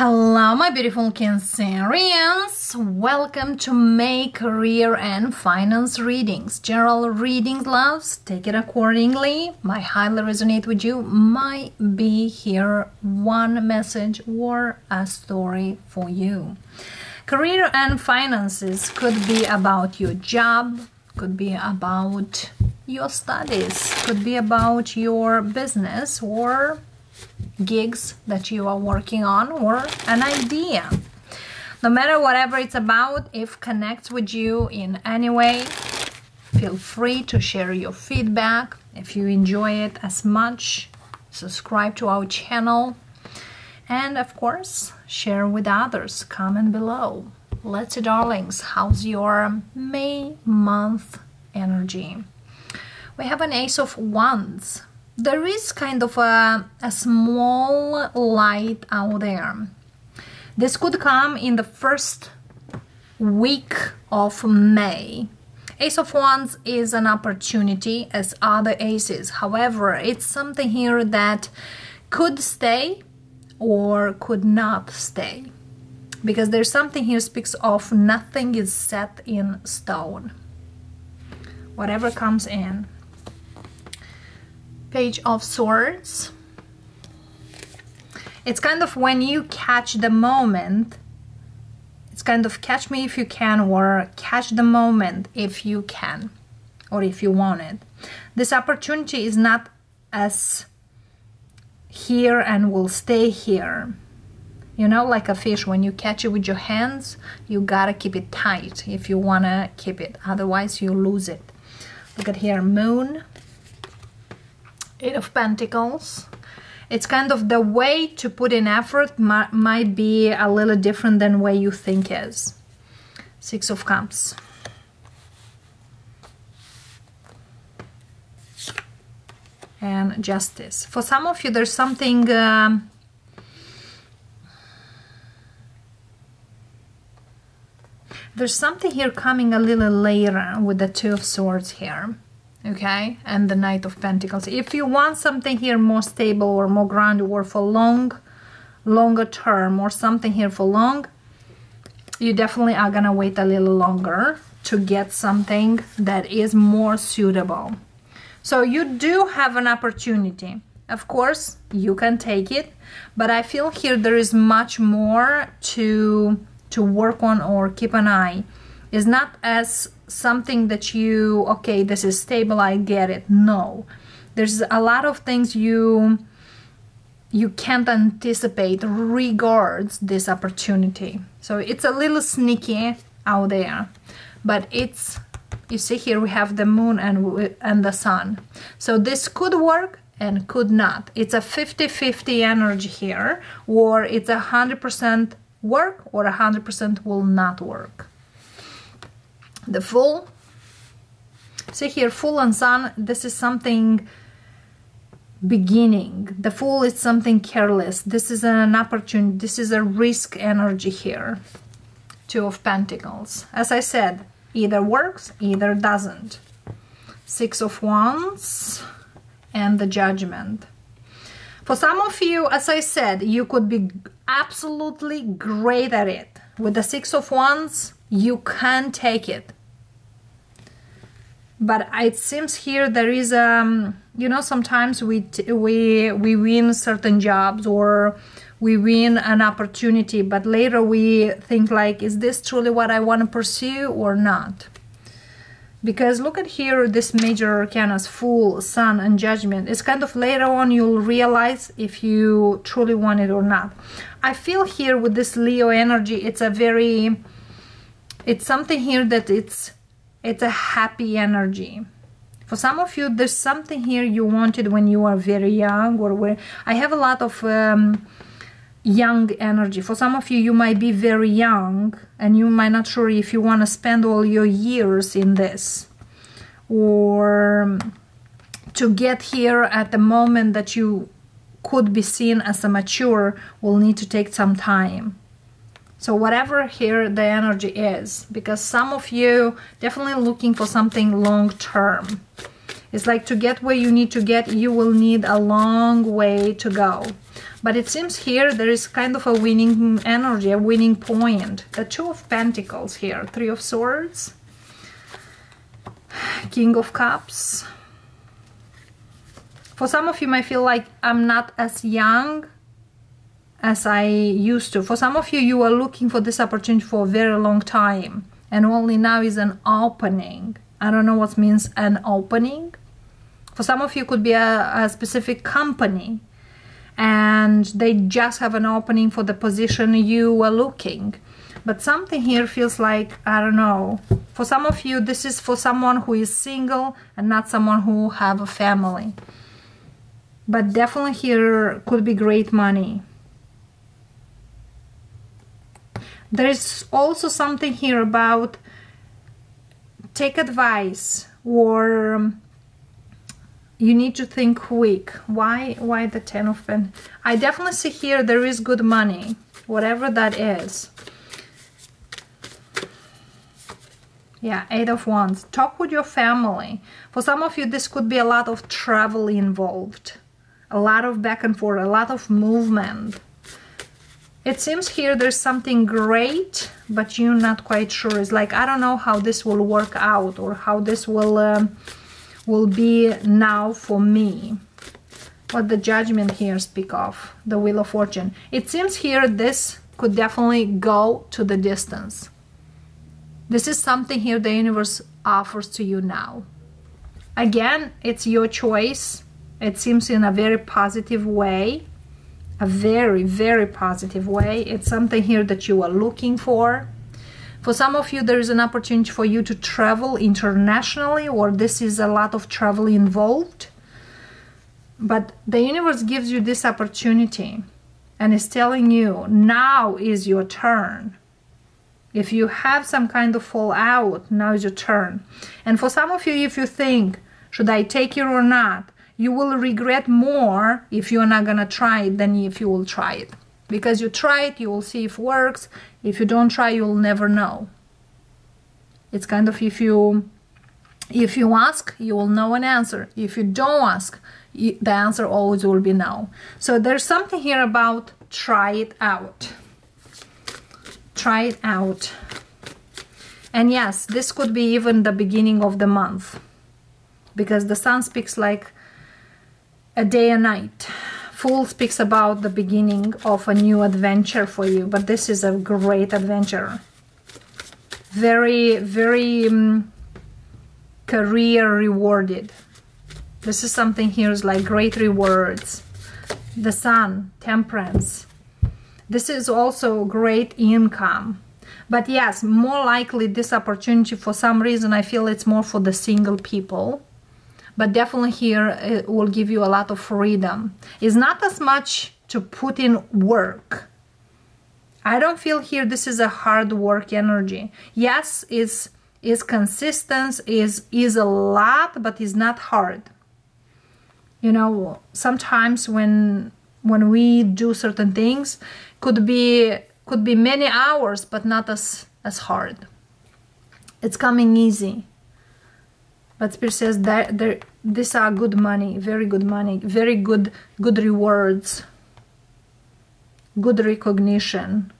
Hello, my beautiful Cancerians! Welcome to May Career and Finance Readings. General readings, loves, take it accordingly. Might highly resonate with you. Might be here one message or a story for you. Career and finances could be about your job, could be about your studies, could be about your business or gigs that you are working on or an idea. No matter whatever it's about, if connects with you in any way, feel free to share your feedback. If you enjoy it as much, subscribe to our channel. And of course, share with others. Comment below. Let's darlings, how's your May month energy? We have an Ace of Wands there is kind of a, a small light out there. This could come in the first week of May. Ace of Wands is an opportunity as other aces. However, it's something here that could stay or could not stay. Because there's something here speaks of nothing is set in stone. Whatever comes in. Page of Swords. It's kind of when you catch the moment, it's kind of catch me if you can or catch the moment if you can or if you want it. This opportunity is not as here and will stay here. You know, like a fish, when you catch it with your hands, you gotta keep it tight if you wanna keep it, otherwise you lose it. Look at here, moon, Eight of Pentacles. It's kind of the way to put in effort might, be a little different than way you think is. Six of Cups. And Justice. For some of you, there's something... Um, there's something here coming a little later with the Two of Swords here okay and the knight of pentacles. If you want something here more stable or more grounded or for long longer term or something here for long you definitely are gonna wait a little longer to get something that is more suitable. So you do have an opportunity. Of course you can take it but i feel here there is much more to to work on or keep an eye. Is not as something that you okay this is stable i get it. No. There's a lot of things you you can't anticipate regards this opportunity. So it's a little sneaky out there but it's you see here we have the moon and and the sun. So this could work and could not. It's a 50-50 energy here or it's a hundred percent work or a hundred percent will not work the Fool. See here Fool and sun this is something beginning. The fool is something careless. This is an opportunity this is a risk energy here. Two of pentacles. As i said either works either doesn't. Six of wands and the judgment. For some of you as i said you could be absolutely great at it. With the six of wands you can take it but it seems here there is um you know sometimes we we we win certain jobs or we win an opportunity but later we think like is this truly what i want to pursue or not? Because look at here this major arcanas fool sun and judgment. It's kind of later on you'll realize if you truly want it or not. I feel here with this leo energy it's a very it's something here that it's it's a happy energy. For some of you there's something here you wanted when you are very young or where i have a lot of um, young energy. For some of you you might be very young and you might not sure if you want to spend all your years in this or to get here at the moment that you could be seen as a mature will need to take some time so whatever here the energy is, because some of you definitely looking for something long term. It's like to get where you need to get, you will need a long way to go. But it seems here there is kind of a winning energy, a winning point. The Two of Pentacles here, Three of Swords, King of Cups. For some of you might feel like I'm not as young as I used to. For some of you, you are looking for this opportunity for a very long time and only now is an opening. I don't know what means an opening. For some of you, could be a, a specific company and they just have an opening for the position you are looking. But something here feels like, I don't know, for some of you, this is for someone who is single and not someone who have a family. But definitely here could be great money. There is also something here about take advice or um, you need to think quick. Why why the ten of pen? I definitely see here there is good money whatever that is. Yeah eight of wands. Talk with your family. For some of you this could be a lot of travel involved a lot of back and forth a lot of movement it seems here there's something great but you're not quite sure. It's like i don't know how this will work out or how this will um, will be now for me. What the judgment here speak of the wheel of fortune. It seems here this could definitely go to the distance. This is something here the universe offers to you now. Again it's your choice. It seems in a very positive way a very very positive way it's something here that you are looking for for some of you, there is an opportunity for you to travel internationally, or this is a lot of travel involved. But the universe gives you this opportunity and is telling you now is your turn. If you have some kind of fallout, now is your turn. And for some of you, if you think, should I take it or not, you will regret more if you're not gonna try it than if you will try it. Because you try it you will see if it works. If you don't try you'll never know. It's kind of if you if you ask you will know an answer. If you don't ask the answer always will be no. So there's something here about try it out. Try it out. And yes this could be even the beginning of the month. Because the sun speaks like a day and night Fool speaks about the beginning of a new adventure for you, but this is a great adventure. Very, very um, career rewarded. This is something here is like great rewards. The sun, temperance. This is also great income. But yes, more likely this opportunity for some reason I feel it's more for the single people but definitely here it will give you a lot of freedom. It's not as much to put in work. I don't feel here this is a hard work energy. Yes, it's is consistent, is is a lot, but it's not hard. You know, sometimes when when we do certain things, could be could be many hours, but not as as hard. It's coming easy. But Spirit says that there, these are good money, very good money, very good, good rewards, good recognition.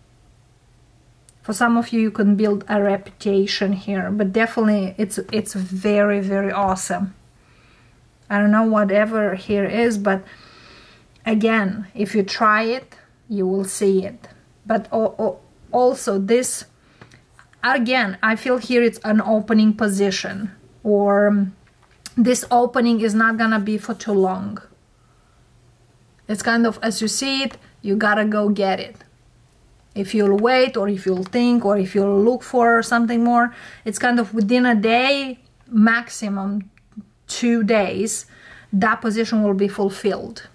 For some of you, you can build a reputation here, but definitely it's it's very very awesome. I don't know whatever here is, but again, if you try it, you will see it. But also this, again, I feel here it's an opening position or this opening is not gonna be for too long. It's kind of as you see it, you gotta go get it. If you'll wait or if you'll think or if you'll look for something more, it's kind of within a day, maximum two days, that position will be fulfilled.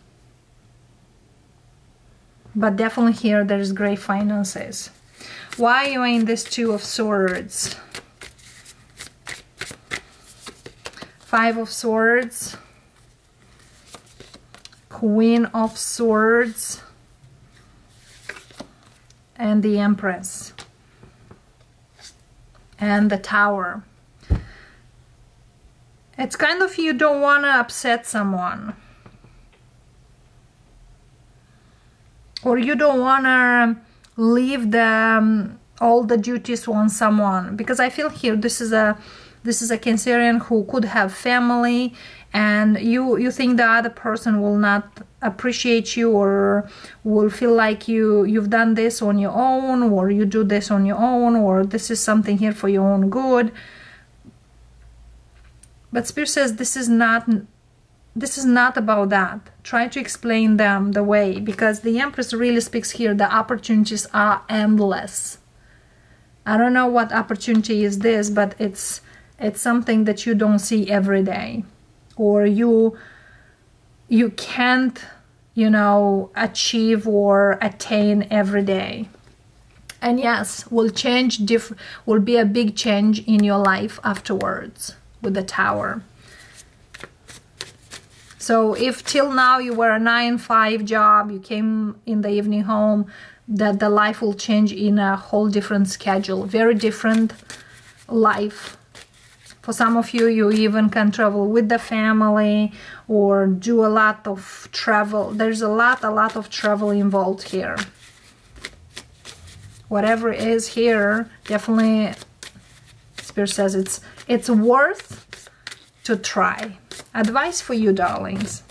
But definitely here there is great finances. Why are you in this Two of Swords? Five of Swords, Queen of Swords, and the Empress, and the Tower. It's kind of you don't want to upset someone. or you don't want to leave the um, all the duties on someone because i feel here this is a this is a cancerian who could have family and you you think the other person will not appreciate you or will feel like you you've done this on your own or you do this on your own or this is something here for your own good. But spirit says this is not this is not about that. Try to explain them the way because the empress really speaks here the opportunities are endless. I don't know what opportunity is this but it's it's something that you don't see every day. Or you you can't you know achieve or attain every day. And yes will change diff will be a big change in your life afterwards with the tower. So if till now you were a 9-5 job you came in the evening home that the life will change in a whole different schedule. Very different life for some of you, you even can travel with the family or do a lot of travel. There's a lot, a lot of travel involved here. Whatever is here, definitely, Spirit says it's, it's worth to try. Advice for you, darlings.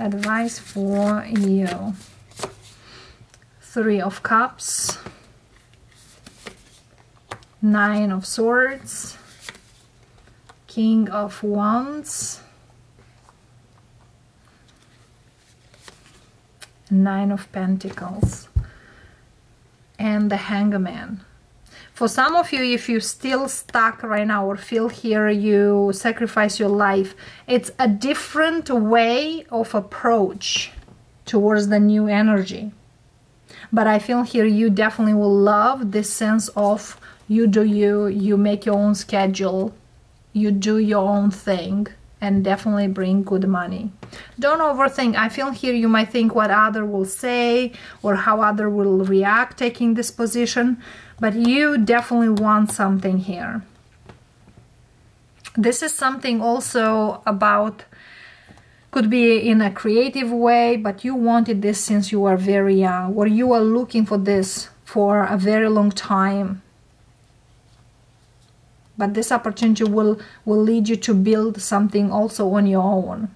Advice for you. Three of Cups. Nine of Swords King of Wands, Nine of Pentacles, and the Hangman. For some of you, if you're still stuck right now or feel here you sacrifice your life, it's a different way of approach towards the new energy. But I feel here you definitely will love this sense of you do you, you make your own schedule, you do your own thing and definitely bring good money. Don't overthink. I feel here you might think what other will say or how other will react taking this position, but you definitely want something here. This is something also about could be in a creative way, but you wanted this since you were very young, or you are looking for this for a very long time but this opportunity will will lead you to build something also on your own.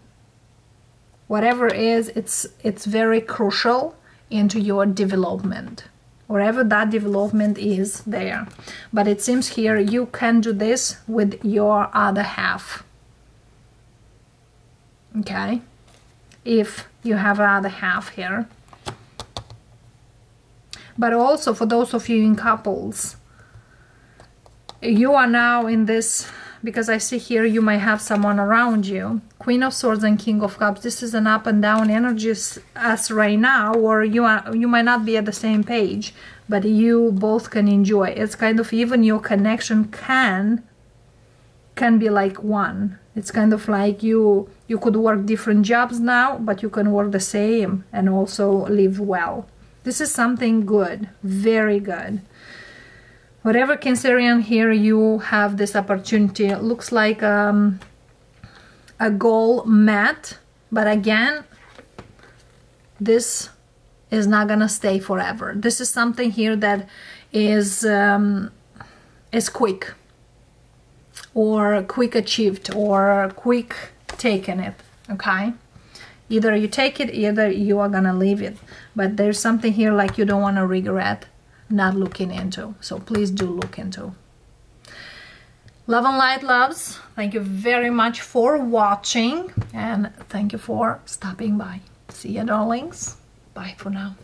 Whatever is it's it's very crucial into your development. Wherever that development is there. But it seems here you can do this with your other half. Okay? If you have another half here. But also for those of you in couples you are now in this because I see here you might have someone around you. Queen of Swords and King of Cups. This is an up and down energies as right now, or you are you might not be at the same page, but you both can enjoy. It's kind of even your connection can can be like one. It's kind of like you you could work different jobs now, but you can work the same and also live well. This is something good, very good whatever Cancerian here. You have this opportunity. It looks like um, a goal met but again this is not gonna stay forever. This is something here that is um, is quick or quick achieved or quick taken it okay? Either you take it either you are gonna leave it. But there's something here like you don't want to regret not looking into. So please do look into. Love and light loves, thank you very much for watching and thank you for stopping by. See you darlings. Bye for now.